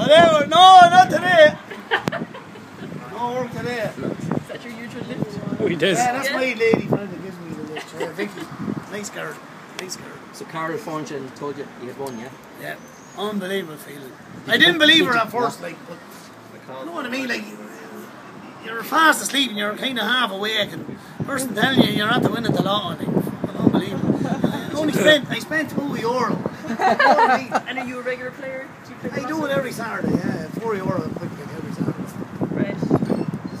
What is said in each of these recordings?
Whatever. No, not today. No work today. Is that your usual lift? Oh, he does. Yeah, that's Yeah. my lady friend that gives me the lift. Yeah, Vicky. Nice girl. Nice girl. So Carol phoned you and told you you had won, yeah? Yeah. Unbelievable feeling. I didn't believe her at first, like, but you know what I mean? Like, you're fast asleep and you're kind of half awake, and the person telling you you're not the winning the lotto, like, fucking unbelievable. I only spent, I spent two euro. You know what I mean? And are you a regular player? Do you play I do it every Saturday, yeah. Four euro a quick pick every Saturday. Right.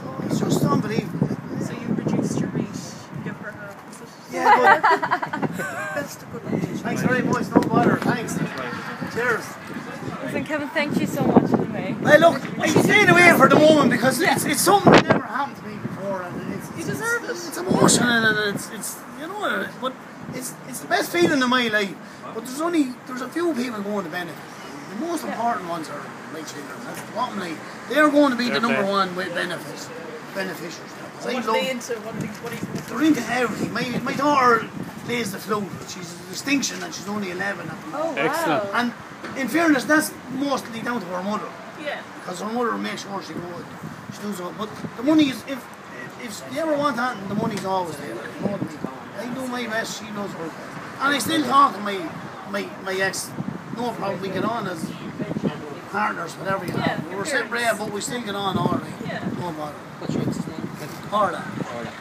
So it's just unbelievable. So you reduced your rate, give her half, is it? Yeah, but That's the good one. thanks very much. No bother. Thanks. Cheers. Listen, Kevin, thank you so much anyway. Well, look, I stayed away for the moment because it's, it's something that never happened to me before, and it's, You deserve it. It's emotional and it's it's you know, but it's it's the best feeling in my life. But there's only there's a few people going to benefit. The most important ones are my children. That's the bottom line. They're going to be the number one with benefits, beneficiaries. So I what are love- they into? What are they, what are you, they're into everything. My my daughter plays the flute. She's a distinction and she's only 11 at the moment. Oh, wow. Excellent. And in fairness, that's mostly down to her mother yeah. because her mother makes sure she goes, she does it. But the money is if if you ever want that, the money's always there. You know what I mean? I do my best, she knows her best, and I still talk to my my my ex. No problem, we get on as partners, whatever you Yeah, have. We're parents. separated, but we still get on all right. Yeah. No bother. What's your ex's name? Orla. Orla.